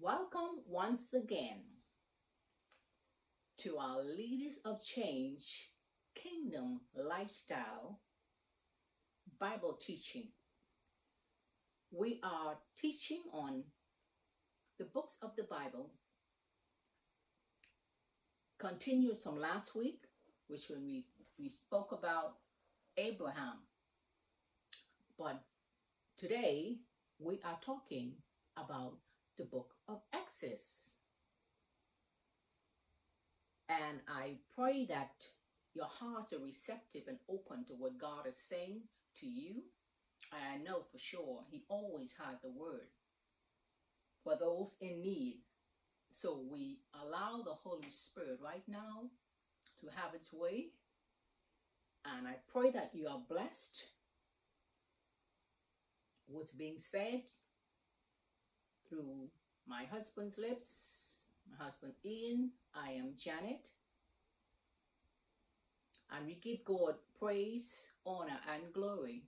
Welcome once again to our Leaders of Change Kingdom Lifestyle Bible teaching. We are teaching on the books of the Bible. Continued from last week, which when we, we spoke about Abraham. But today we are talking about the book of Exodus. And I pray that your hearts are receptive and open to what God is saying to you. I know for sure He always has a word for those in need. So we allow the Holy Spirit right now to have its way. And I pray that you are blessed. What's being said through my husband's lips, my husband Ian, I am Janet. And we give God praise, honor, and glory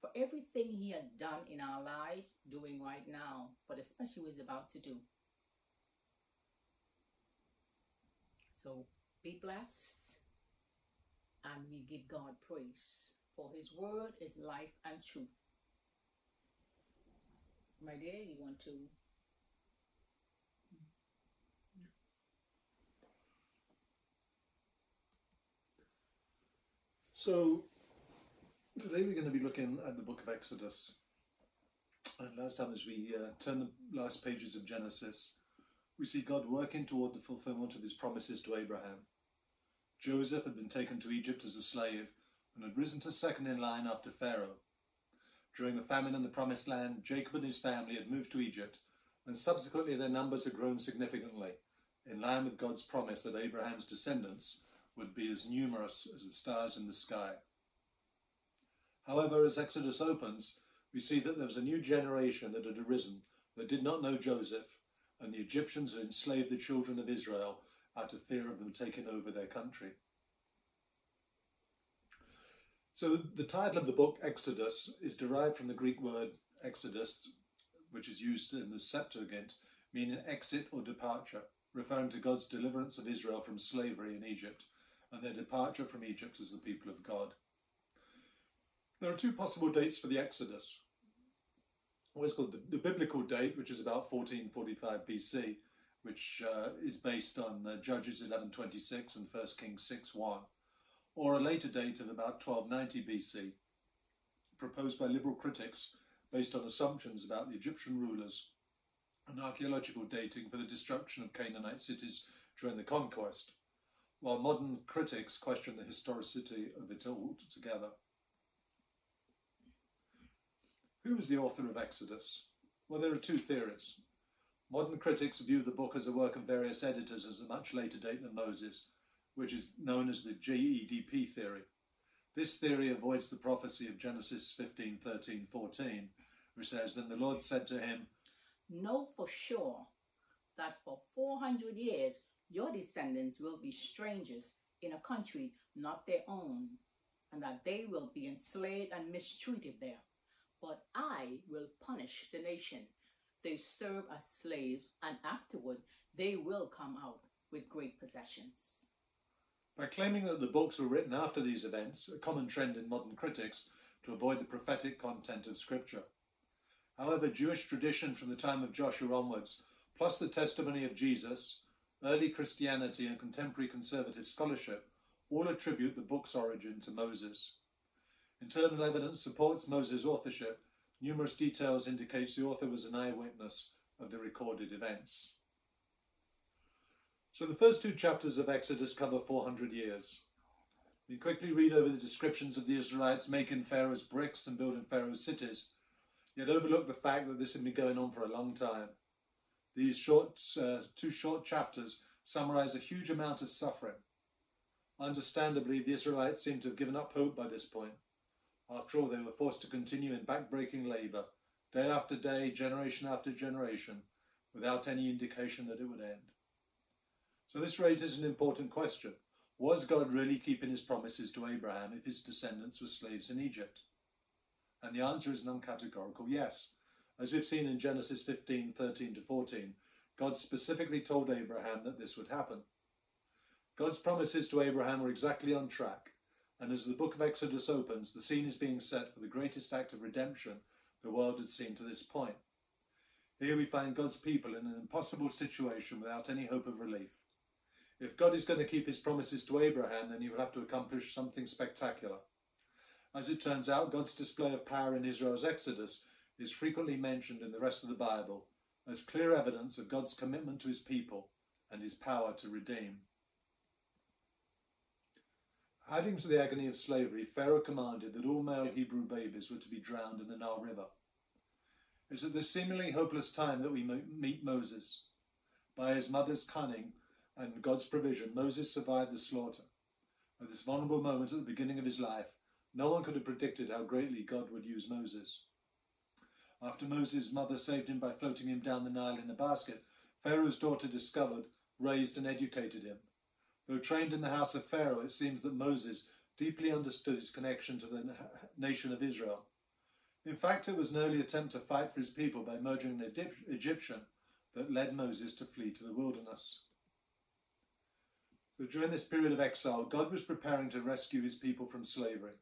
for everything He has done in our life, doing right now, but especially what He's about to do. So be blessed, and we give God praise, for His word is life and truth. My you want to So, today we're going to be looking at the book of Exodus. And last time, as we uh, turn the last pages of Genesis, we see God working toward the fulfillment of his promises to Abraham. Joseph had been taken to Egypt as a slave and had risen to second in line after Pharaoh. During the famine in the Promised Land, Jacob and his family had moved to Egypt, and subsequently their numbers had grown significantly, in line with God's promise that Abraham's descendants would be as numerous as the stars in the sky. However, as Exodus opens, we see that there was a new generation that had arisen that did not know Joseph, and the Egyptians had enslaved the children of Israel out of fear of them taking over their country. So the title of the book, Exodus, is derived from the Greek word exodus, which is used in the Septuagint, meaning exit or departure, referring to God's deliverance of Israel from slavery in Egypt and their departure from Egypt as the people of God. There are two possible dates for the Exodus. What is called the, the biblical date, which is about 1445 BC, which uh, is based on uh, Judges 11:26 and 1 Kings 6:1, or a later date of about 1290 BC, proposed by liberal critics based on assumptions about the Egyptian rulers and archaeological dating for the destruction of Canaanite cities during the conquest while modern critics question the historicity of it all together. Who is the author of Exodus? Well, there are two theories. Modern critics view the book as a work of various editors as a much later date than Moses, which is known as the GEDP theory. This theory avoids the prophecy of Genesis 15, 13, 14, which says, Then the Lord said to him, know for sure that for 400 years your descendants will be strangers in a country not their own, and that they will be enslaved and mistreated there. But I will punish the nation they serve as slaves, and afterward they will come out with great possessions. By claiming that the books were written after these events, a common trend in modern critics to avoid the prophetic content of Scripture. However, Jewish tradition from the time of Joshua onwards, plus the testimony of Jesus, early Christianity and contemporary conservative scholarship all attribute the book's origin to Moses. Internal evidence supports Moses' authorship. Numerous details indicate the author was an eyewitness of the recorded events. So the first two chapters of Exodus cover 400 years. We quickly read over the descriptions of the Israelites making Pharaoh's bricks and building Pharaoh's cities, yet overlook the fact that this had been going on for a long time. These short, uh, two short chapters summarize a huge amount of suffering. Understandably, the Israelites seem to have given up hope by this point. After all, they were forced to continue in backbreaking labour, day after day, generation after generation, without any indication that it would end. So this raises an important question. Was God really keeping his promises to Abraham if his descendants were slaves in Egypt? And the answer is an uncategorical yes. As we've seen in Genesis 15 13 to 14, God specifically told Abraham that this would happen. God's promises to Abraham were exactly on track, and as the book of Exodus opens, the scene is being set for the greatest act of redemption the world had seen to this point. Here we find God's people in an impossible situation without any hope of relief. If God is going to keep his promises to Abraham, then he will have to accomplish something spectacular. As it turns out, God's display of power in Israel's exodus is frequently mentioned in the rest of the Bible as clear evidence of God's commitment to his people and his power to redeem. Adding to the agony of slavery, Pharaoh commanded that all male Hebrew babies were to be drowned in the Nile River. It's at this seemingly hopeless time that we meet Moses. By his mother's cunning and God's provision, Moses survived the slaughter. At this vulnerable moment at the beginning of his life, no one could have predicted how greatly God would use Moses. After Moses' mother saved him by floating him down the Nile in a basket, Pharaoh's daughter discovered, raised, and educated him. Though trained in the house of Pharaoh, it seems that Moses deeply understood his connection to the nation of Israel. In fact, it was an early attempt to fight for his people by murdering an Egyptian that led Moses to flee to the wilderness. So during this period of exile, God was preparing to rescue his people from slavery.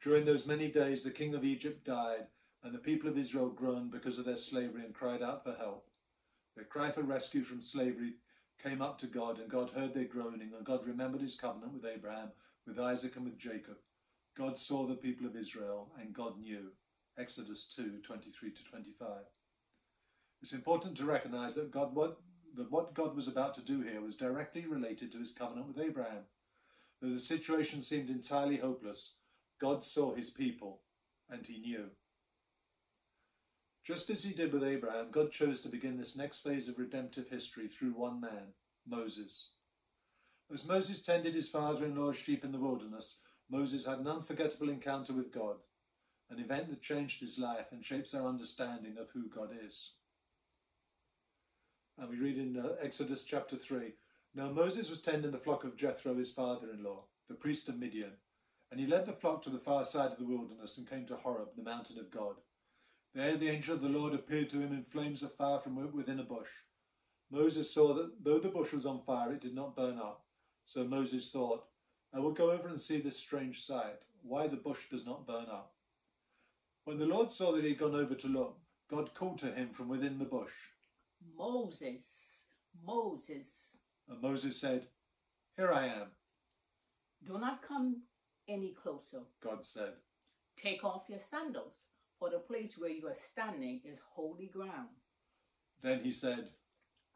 During those many days, the king of Egypt died, and the people of Israel groaned because of their slavery and cried out for help. Their cry for rescue from slavery came up to God, and God heard their groaning, and God remembered his covenant with Abraham, with Isaac, and with Jacob. God saw the people of Israel, and God knew. Exodus 2 23 to 25. It's important to recognize that God that what God was about to do here was directly related to his covenant with Abraham. Though the situation seemed entirely hopeless, God saw his people, and he knew. Just as he did with Abraham, God chose to begin this next phase of redemptive history through one man, Moses. As Moses tended his father in law's sheep in the wilderness, Moses had an unforgettable encounter with God, an event that changed his life and shapes our understanding of who God is. And we read in uh, Exodus chapter 3 Now Moses was tending the flock of Jethro, his father in law, the priest of Midian, and he led the flock to the far side of the wilderness and came to Horeb, the mountain of God. There the angel of the Lord appeared to him in flames of fire from within a bush. Moses saw that though the bush was on fire, it did not burn up. So Moses thought, I will go over and see this strange sight, why the bush does not burn up. When the Lord saw that he had gone over to look, God called to him from within the bush. Moses, Moses. And Moses said, Here I am. Do not come any closer. God said, Take off your sandals, for the place where you are standing is holy ground. Then he said,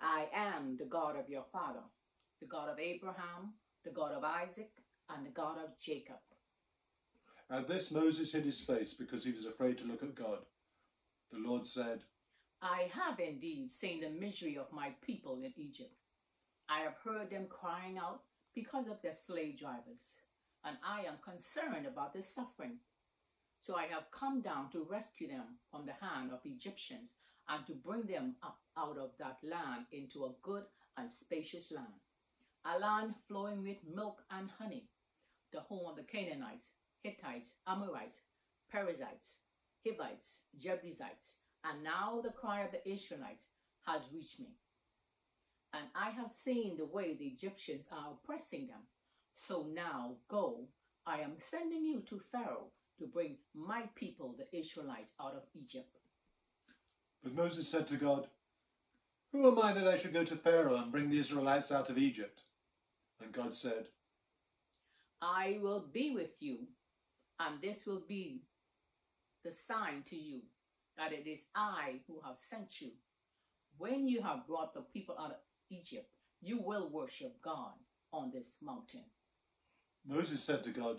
I am the God of your father, the God of Abraham, the God of Isaac, and the God of Jacob. At this, Moses hid his face because he was afraid to look at God. The Lord said, I have indeed seen the misery of my people in Egypt. I have heard them crying out because of their slave drivers, and I am concerned about their suffering. So I have come down to rescue them from the hand of Egyptians and to bring them up out of that land into a good and spacious land, a land flowing with milk and honey, the home of the Canaanites, Hittites, Amorites, Perizzites, Hivites, Jebusites, and now the cry of the Israelites has reached me. And I have seen the way the Egyptians are oppressing them. So now go, I am sending you to Pharaoh to bring my people, the Israelites, out of Egypt. But Moses said to God, Who am I that I should go to Pharaoh and bring the Israelites out of Egypt? And God said, I will be with you, and this will be the sign to you that it is I who have sent you. When you have brought the people out of Egypt, you will worship God on this mountain. Moses said to God,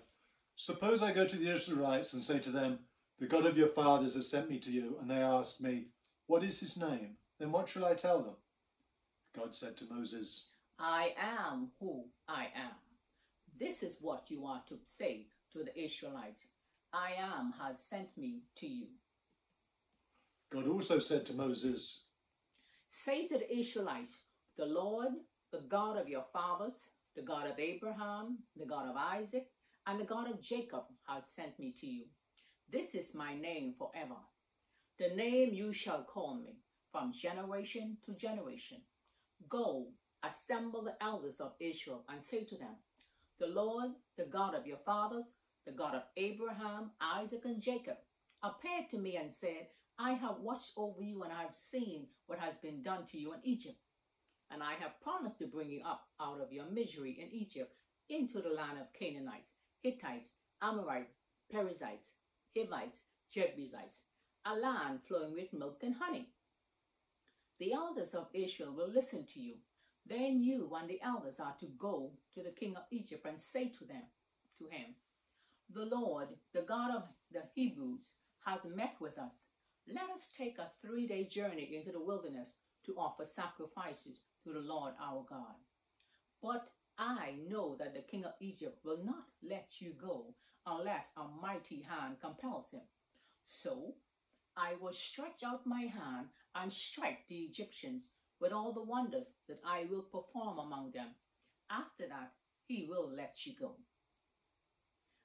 Suppose I go to the Israelites and say to them, The God of your fathers has sent me to you, and they ask me, What is his name? Then what shall I tell them? God said to Moses, I am who I am. This is what you are to say to the Israelites I am has sent me to you. God also said to Moses, Say to the Israelites, The Lord, the God of your fathers, the God of Abraham, the God of Isaac, and the God of Jacob has sent me to you. This is my name forever. the name you shall call me from generation to generation. Go, assemble the elders of Israel, and say to them, The Lord, the God of your fathers, the God of Abraham, Isaac, and Jacob, appeared to me and said, I have watched over you and I have seen what has been done to you in Egypt. And I have promised to bring you up out of your misery in Egypt into the land of Canaanites, Hittites, Amorites, Perizzites, Hivites, Jebusites, a land flowing with milk and honey. The elders of Israel will listen to you. Then you and the elders are to go to the king of Egypt and say to them, to him, The Lord, the God of the Hebrews, has met with us. Let us take a three day journey into the wilderness to offer sacrifices to the Lord our God. But I know that the king of Egypt will not let you go unless a mighty hand compels him. So I will stretch out my hand and strike the Egyptians with all the wonders that I will perform among them. After that, he will let you go.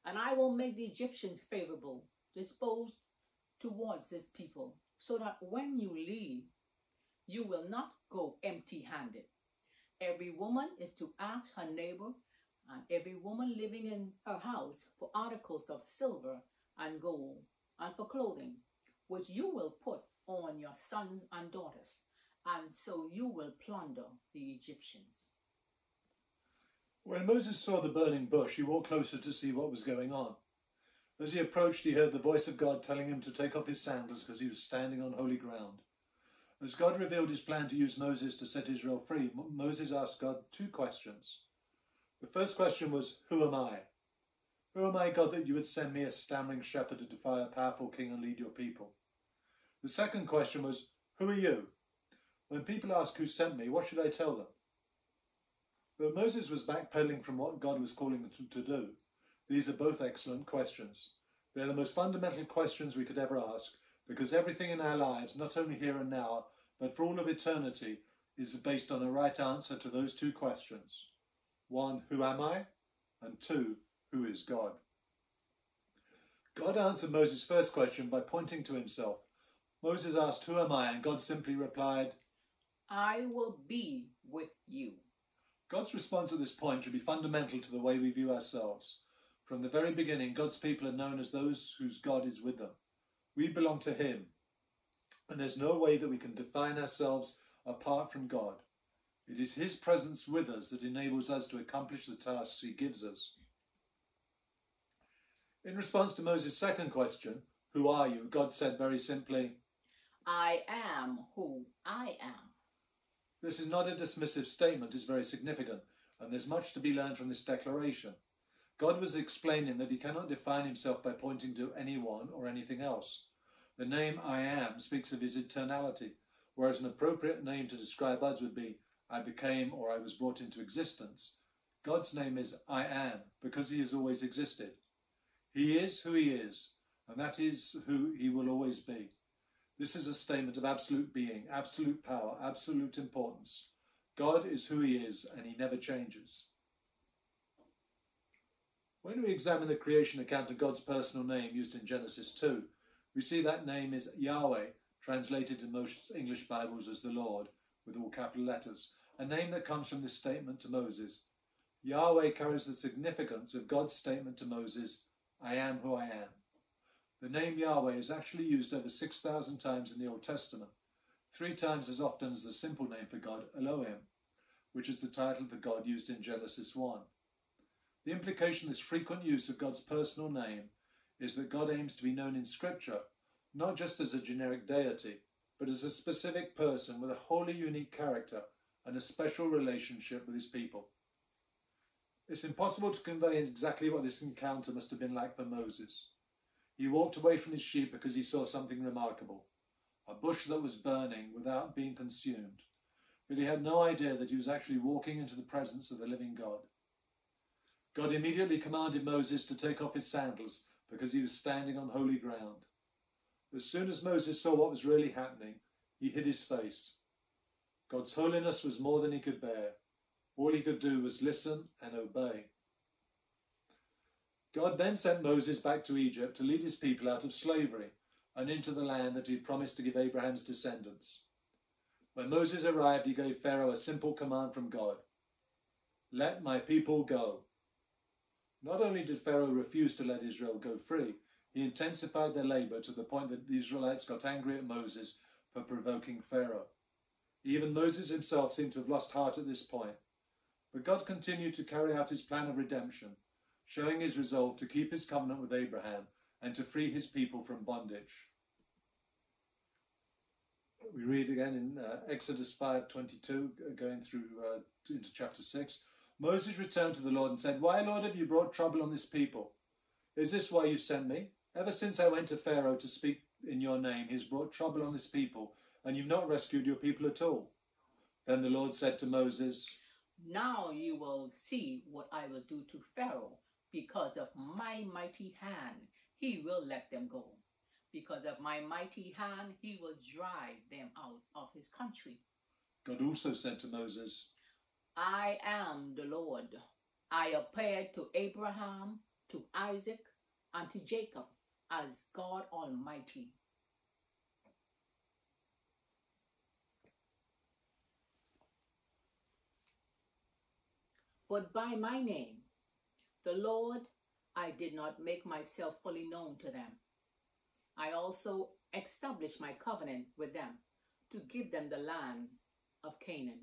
And I will make the Egyptians favorable, disposed towards this people, so that when you leave, you will not go empty handed. Every woman is to ask her neighbor and every woman living in her house for articles of silver and gold and for clothing, which you will put on your sons and daughters, and so you will plunder the Egyptians. When Moses saw the burning bush, he walked closer to see what was going on. As he approached, he heard the voice of God telling him to take off his sandals because he was standing on holy ground. As God revealed his plan to use Moses to set Israel free, Moses asked God two questions. The first question was, Who am I? Who am I, God, that you would send me a stammering shepherd to defy a powerful king and lead your people? The second question was, Who are you? When people ask who sent me, what should I tell them? But Moses was backpedaling from what God was calling him to, to do. These are both excellent questions. They're the most fundamental questions we could ever ask, because everything in our lives, not only here and now, but for all of eternity, is based on a right answer to those two questions. One, who am I? And two, who is God? God answered Moses' first question by pointing to himself. Moses asked, Who am I? And God simply replied, I will be with you. God's response at this point should be fundamental to the way we view ourselves. From the very beginning, God's people are known as those whose God is with them. We belong to Him, and there's no way that we can define ourselves apart from God. It is His presence with us that enables us to accomplish the tasks He gives us. In response to Moses' second question, Who are you? God said very simply, I am who I am. This is not a dismissive statement, it's very significant, and there's much to be learned from this declaration. God was explaining that he cannot define himself by pointing to anyone or anything else. The name I am speaks of his eternality, whereas an appropriate name to describe us would be I became or I was brought into existence. God's name is I am because he has always existed. He is who he is, and that is who he will always be. This is a statement of absolute being, absolute power, absolute importance. God is who he is, and he never changes. When we examine the creation account of God's personal name used in Genesis 2, we see that name is Yahweh, translated in most English Bibles as the Lord, with all capital letters, a name that comes from this statement to Moses. Yahweh carries the significance of God's statement to Moses, I am who I am. The name Yahweh is actually used over 6,000 times in the Old Testament, three times as often as the simple name for God, Elohim, which is the title for God used in Genesis 1. The implication of this frequent use of God's personal name is that God aims to be known in Scripture not just as a generic deity, but as a specific person with a wholly unique character and a special relationship with his people. It's impossible to convey exactly what this encounter must have been like for Moses. He walked away from his sheep because he saw something remarkable a bush that was burning without being consumed. But he had no idea that he was actually walking into the presence of the living God. God immediately commanded Moses to take off his sandals because he was standing on holy ground. As soon as Moses saw what was really happening, he hid his face. God's holiness was more than he could bear. All he could do was listen and obey. God then sent Moses back to Egypt to lead his people out of slavery, and into the land that he promised to give Abraham's descendants. When Moses arrived, he gave Pharaoh a simple command from God Let my people go. Not only did Pharaoh refuse to let Israel go free, he intensified their labor to the point that the Israelites got angry at Moses for provoking Pharaoh. Even Moses himself seemed to have lost heart at this point. But God continued to carry out his plan of redemption, showing his resolve to keep his covenant with Abraham and to free his people from bondage. We read again in uh, Exodus 5:22, going through uh, into chapter 6. Moses returned to the Lord and said, Why, Lord, have you brought trouble on this people? Is this why you sent me? Ever since I went to Pharaoh to speak in your name, he's brought trouble on this people, and you've not rescued your people at all. Then the Lord said to Moses, Now you will see what I will do to Pharaoh. Because of my mighty hand, he will let them go. Because of my mighty hand, he will drive them out of his country. God also said to Moses, I am the Lord. I appeared to Abraham, to Isaac, and to Jacob as God Almighty. But by my name, the Lord, I did not make myself fully known to them. I also established my covenant with them to give them the land of Canaan,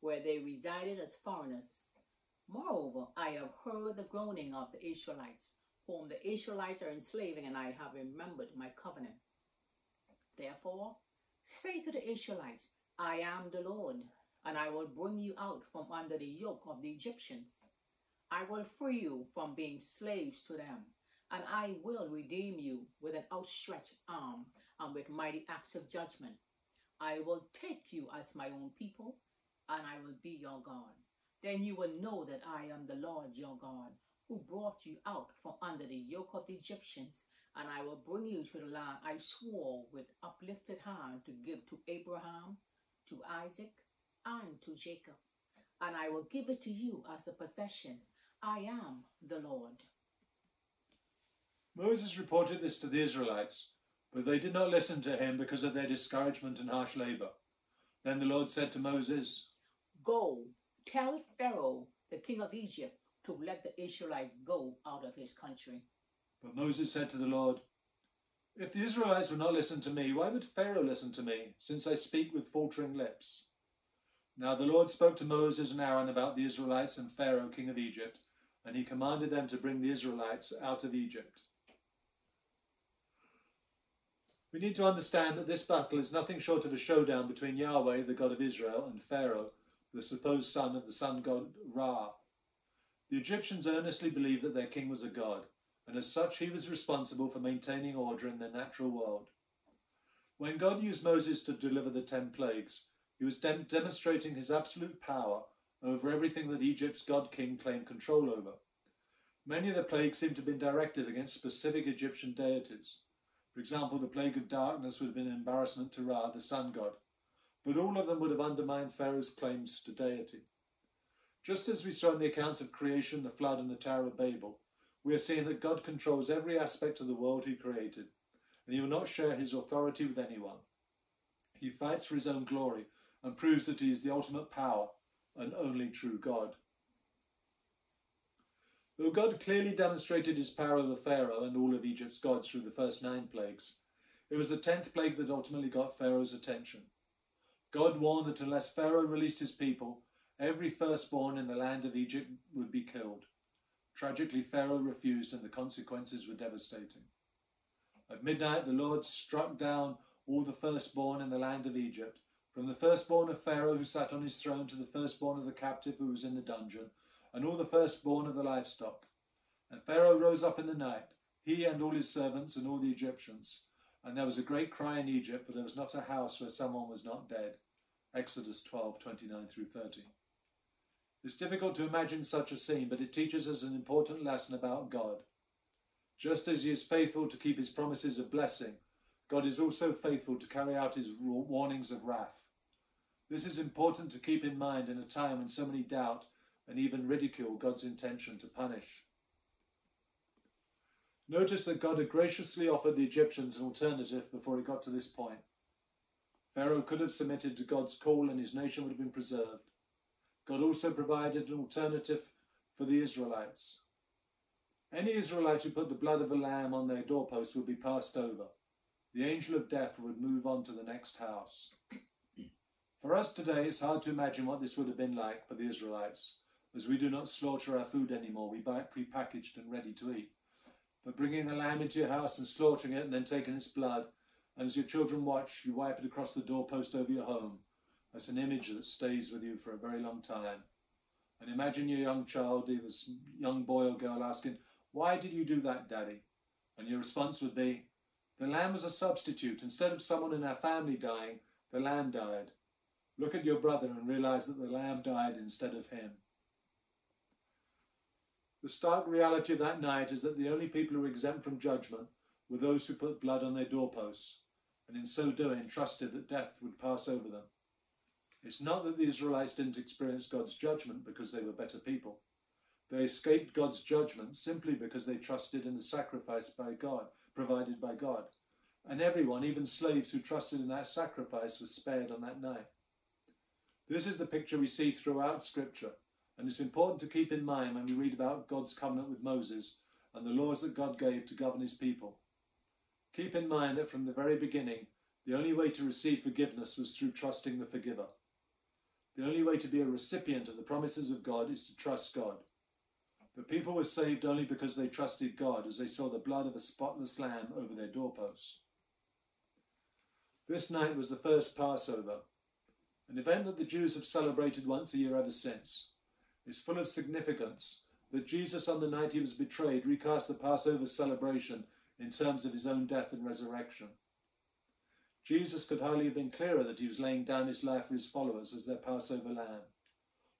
where they resided as foreigners. Moreover, I have heard the groaning of the Israelites, whom the Israelites are enslaving, and I have remembered my covenant. Therefore, say to the Israelites, I am the Lord, and I will bring you out from under the yoke of the Egyptians. I will free you from being slaves to them, and I will redeem you with an outstretched arm and with mighty acts of judgment. I will take you as my own people, and I will be your God. Then you will know that I am the Lord your God, who brought you out from under the yoke of the Egyptians, and I will bring you to the land I swore with uplifted hand to give to Abraham, to Isaac, and to Jacob, and I will give it to you as a possession. I am the Lord. Moses reported this to the Israelites, but they did not listen to him because of their discouragement and harsh labor. Then the Lord said to Moses, Go, tell Pharaoh, the king of Egypt, to let the Israelites go out of his country. But Moses said to the Lord, If the Israelites will not listen to me, why would Pharaoh listen to me, since I speak with faltering lips? Now the Lord spoke to Moses and Aaron about the Israelites and Pharaoh, king of Egypt, and he commanded them to bring the Israelites out of Egypt. We need to understand that this battle is nothing short of a showdown between Yahweh, the God of Israel, and Pharaoh, the supposed son of the sun god Ra. The Egyptians earnestly believed that their king was a god, and as such he was responsible for maintaining order in their natural world. When God used Moses to deliver the ten plagues, he was dem- demonstrating his absolute power over everything that Egypt's god king claimed control over. Many of the plagues seem to have been directed against specific Egyptian deities. For example, the plague of darkness would have been an embarrassment to Ra, the sun god, but all of them would have undermined Pharaoh's claims to deity. Just as we saw in the accounts of creation, the flood, and the Tower of Babel, we are seeing that God controls every aspect of the world he created, and he will not share his authority with anyone. He fights for his own glory and proves that he is the ultimate power and only true God. Though God clearly demonstrated his power over Pharaoh and all of Egypt's gods through the first nine plagues, it was the tenth plague that ultimately got Pharaoh's attention. God warned that unless Pharaoh released his people, every firstborn in the land of Egypt would be killed. Tragically, Pharaoh refused, and the consequences were devastating. At midnight, the Lord struck down all the firstborn in the land of Egypt, from the firstborn of Pharaoh who sat on his throne to the firstborn of the captive who was in the dungeon, and all the firstborn of the livestock. And Pharaoh rose up in the night, he and all his servants and all the Egyptians. And there was a great cry in Egypt, for there was not a house where someone was not dead. Exodus 12, 29 through 30. It's difficult to imagine such a scene, but it teaches us an important lesson about God. Just as he is faithful to keep his promises of blessing, God is also faithful to carry out his warnings of wrath. This is important to keep in mind in a time when so many doubt and even ridicule God's intention to punish. Notice that God had graciously offered the Egyptians an alternative before he got to this point. Pharaoh could have submitted to God's call and his nation would have been preserved. God also provided an alternative for the Israelites. Any Israelite who put the blood of a lamb on their doorpost would be passed over. The angel of death would move on to the next house. For us today, it's hard to imagine what this would have been like for the Israelites, as we do not slaughter our food anymore. We buy it prepackaged and ready to eat. But bringing a lamb into your house and slaughtering it and then taking its blood, and as your children watch, you wipe it across the doorpost over your home. That's an image that stays with you for a very long time. And imagine your young child, either young boy or girl, asking, Why did you do that, Daddy? And your response would be, The lamb was a substitute. Instead of someone in our family dying, the lamb died. Look at your brother and realize that the lamb died instead of him. The stark reality of that night is that the only people who were exempt from judgment were those who put blood on their doorposts, and in so doing trusted that death would pass over them. It's not that the Israelites didn't experience God's judgment because they were better people. They escaped God's judgment simply because they trusted in the sacrifice by God, provided by God. And everyone, even slaves who trusted in that sacrifice, was spared on that night. This is the picture we see throughout Scripture, and it's important to keep in mind when we read about God's covenant with Moses and the laws that God gave to govern his people. Keep in mind that from the very beginning, the only way to receive forgiveness was through trusting the forgiver. The only way to be a recipient of the promises of God is to trust God. The people were saved only because they trusted God as they saw the blood of a spotless lamb over their doorposts. This night was the first Passover, an event that the Jews have celebrated once a year ever since. It's full of significance that Jesus, on the night he was betrayed, recast the Passover celebration in terms of his own death and resurrection. Jesus could hardly have been clearer that he was laying down his life for his followers as their Passover lamb.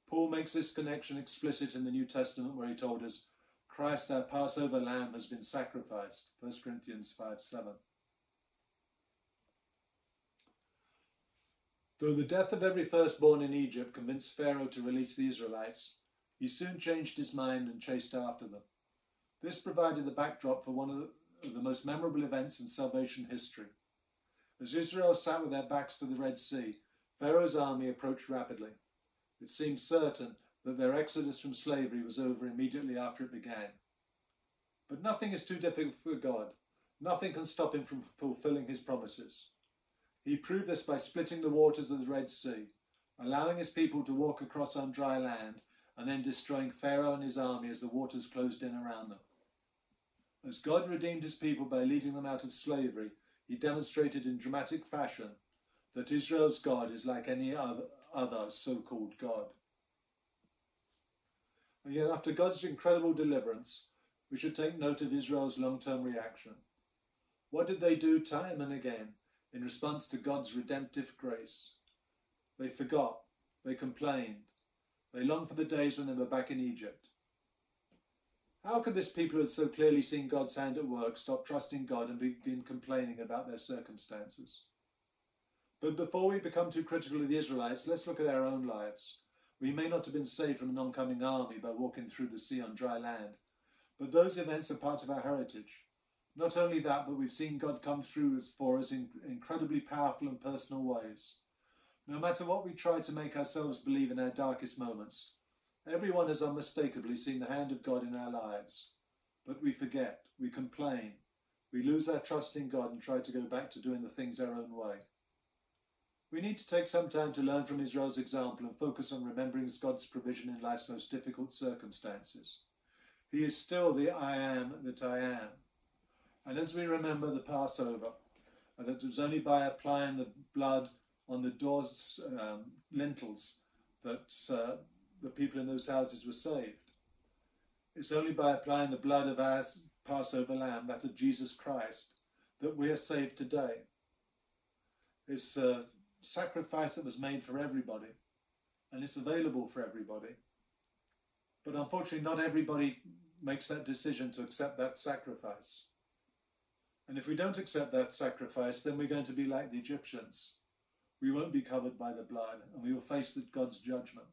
Paul makes this connection explicit in the New Testament where he told us, Christ, our Passover lamb, has been sacrificed. 1 Corinthians 5 7. Though the death of every firstborn in Egypt convinced Pharaoh to release the Israelites, he soon changed his mind and chased after them. This provided the backdrop for one of the, of the most memorable events in salvation history. As Israel sat with their backs to the Red Sea, Pharaoh's army approached rapidly. It seemed certain that their exodus from slavery was over immediately after it began. But nothing is too difficult for God. Nothing can stop him from fulfilling his promises. He proved this by splitting the waters of the Red Sea, allowing his people to walk across on dry land, and then destroying Pharaoh and his army as the waters closed in around them. As God redeemed his people by leading them out of slavery, he demonstrated in dramatic fashion that Israel's God is like any other, so called God. And yet, after God's incredible deliverance, we should take note of Israel's long term reaction. What did they do time and again? in response to God's redemptive grace. They forgot, they complained, they longed for the days when they were back in Egypt. How could this people who had so clearly seen God's hand at work stop trusting God and begin complaining about their circumstances? But before we become too critical of the Israelites, let's look at our own lives. We may not have been saved from an oncoming army by walking through the sea on dry land, but those events are part of our heritage. Not only that, but we've seen God come through for us in incredibly powerful and personal ways. No matter what we try to make ourselves believe in our darkest moments, everyone has unmistakably seen the hand of God in our lives. But we forget, we complain, we lose our trust in God and try to go back to doing the things our own way. We need to take some time to learn from Israel's example and focus on remembering God's provision in life's most difficult circumstances. He is still the I am that I am. And as we remember the Passover, that it was only by applying the blood on the doors, um, lintels, that uh, the people in those houses were saved. It's only by applying the blood of our Passover lamb, that of Jesus Christ, that we are saved today. It's a sacrifice that was made for everybody, and it's available for everybody. But unfortunately, not everybody makes that decision to accept that sacrifice. And if we don't accept that sacrifice, then we're going to be like the Egyptians. We won't be covered by the blood, and we will face God's judgment.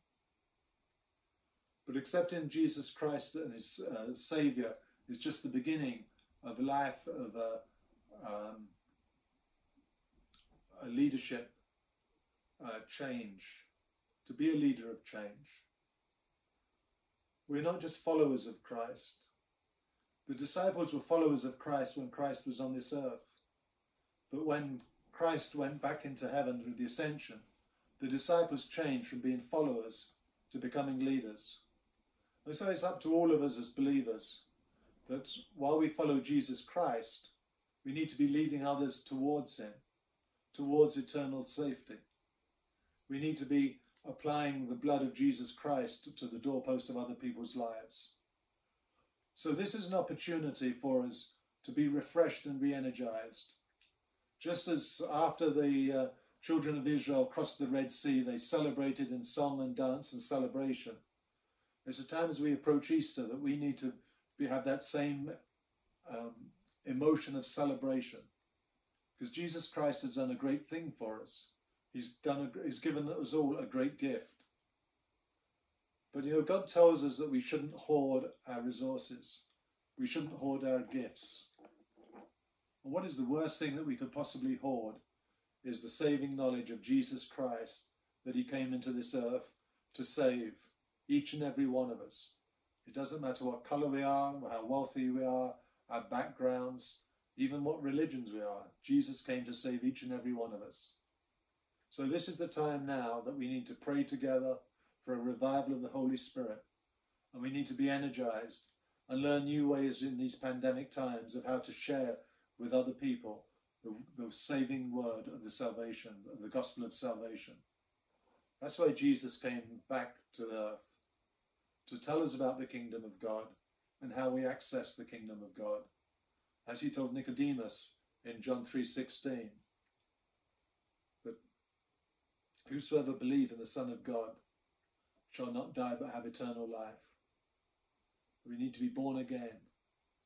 But accepting Jesus Christ and his uh, Saviour is just the beginning of a life of a, um, a leadership uh, change, to be a leader of change. We're not just followers of Christ. The disciples were followers of Christ when Christ was on this earth. But when Christ went back into heaven through the ascension, the disciples changed from being followers to becoming leaders. And so it's up to all of us as believers that while we follow Jesus Christ, we need to be leading others towards Him, towards eternal safety. We need to be applying the blood of Jesus Christ to the doorpost of other people's lives. So, this is an opportunity for us to be refreshed and re energized. Just as after the uh, children of Israel crossed the Red Sea, they celebrated in song and dance and celebration. There's a time as we approach Easter that we need to have that same um, emotion of celebration because Jesus Christ has done a great thing for us. He's done. A, he's given us all a great gift. But you know, God tells us that we shouldn't hoard our resources. We shouldn't hoard our gifts. And what is the worst thing that we could possibly hoard is the saving knowledge of Jesus Christ that He came into this earth to save each and every one of us. It doesn't matter what colour we are, how wealthy we are, our backgrounds, even what religions we are. Jesus came to save each and every one of us. So this is the time now that we need to pray together for a revival of the Holy Spirit. And we need to be energized and learn new ways in these pandemic times of how to share with other people the, the saving word of the salvation, of the gospel of salvation. That's why Jesus came back to earth to tell us about the kingdom of God and how we access the kingdom of God. As he told Nicodemus in John 3:16, that whosoever believe in the Son of God shall not die but have eternal life. We need to be born again,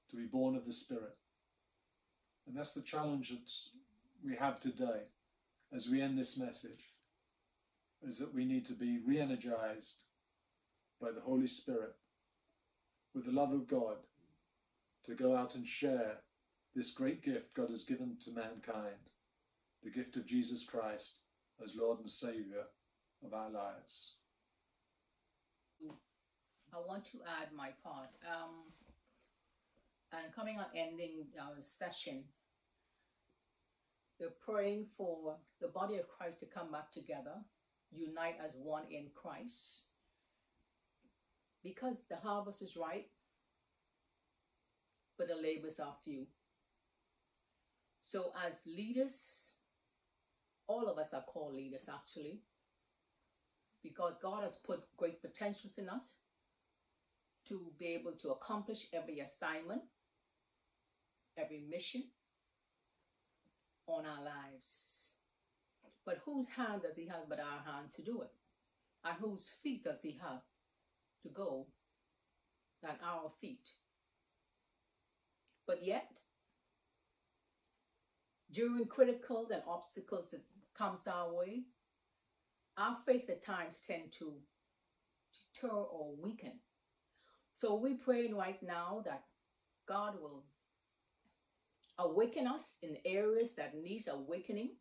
to be born of the Spirit. And that's the challenge that we have today as we end this message, is that we need to be re-energized by the Holy Spirit with the love of God to go out and share this great gift God has given to mankind, the gift of Jesus Christ as Lord and Saviour of our lives. I want to add my part. Um, and coming on ending our session, we're praying for the body of Christ to come back together, unite as one in Christ, because the harvest is ripe, but the labors are few. So, as leaders, all of us are called leaders actually, because God has put great potentials in us to be able to accomplish every assignment, every mission on our lives. But whose hand does He have but our hands to do it? And whose feet does He have to go than our feet. But yet, during critical and obstacles that comes our way, our faith at times tend to deter or weaken. So we pray right now that God will awaken us in areas that needs awakening,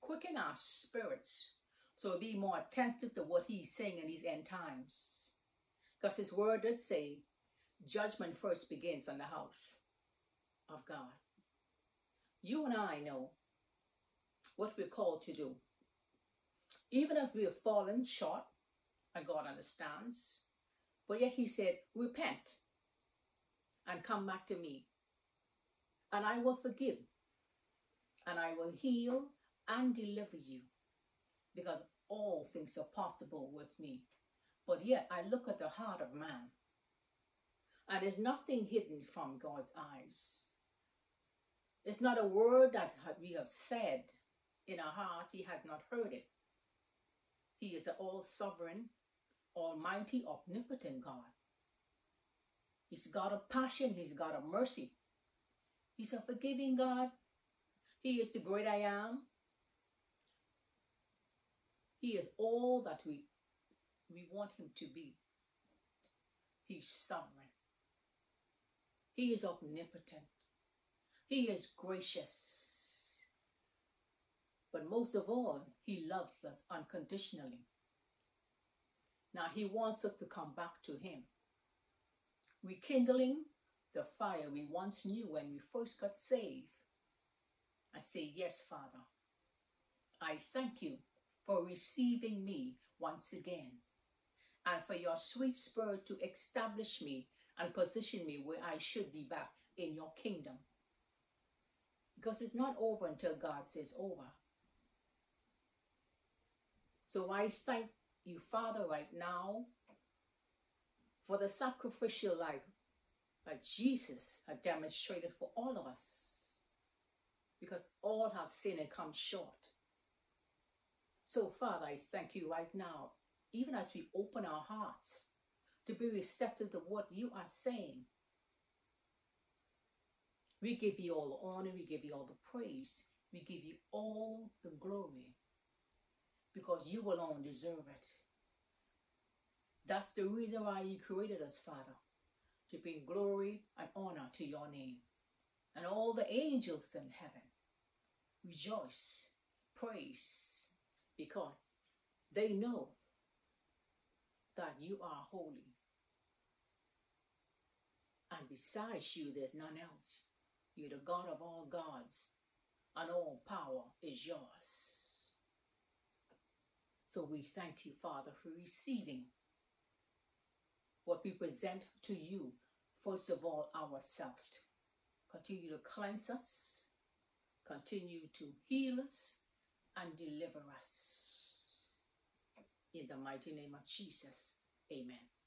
quicken our spirits, so be more attentive to what He's saying in these end times. Because his word did say, judgment first begins on the house of God. You and I know what we're called to do. Even if we have fallen short, and God understands, but yet he said, repent and come back to me, and I will forgive, and I will heal and deliver you, because all things are possible with me. But yet I look at the heart of man, and there's nothing hidden from God's eyes. It's not a word that we have said in our hearts, He has not heard it. He is an all sovereign, almighty, omnipotent God. He's God of passion, He's God of mercy. He's a forgiving God. He is the great I am. He is all that we we want him to be. He's sovereign. He is omnipotent. He is gracious. But most of all, He loves us unconditionally. Now He wants us to come back to Him, rekindling the fire we once knew when we first got saved. I say, Yes, Father. I thank you for receiving me once again and for your sweet spirit to establish me and position me where I should be back in your kingdom. Because it's not over until God says over. So I thank you, Father, right now for the sacrificial life that Jesus had demonstrated for all of us. Because all have sinned and come short. So, Father, I thank you right now, even as we open our hearts to be receptive to what you are saying. We give you all the honor, we give you all the praise, we give you all the glory because you alone deserve it. That's the reason why you created us, Father, to bring glory and honor to your name. And all the angels in heaven rejoice, praise, because they know that you are holy. And besides you, there's none else. You're the God of all gods, and all power is yours. So we thank you, Father, for receiving what we present to you, first of all, ourselves. Continue to cleanse us, continue to heal us, and deliver us. In the mighty name of Jesus, amen.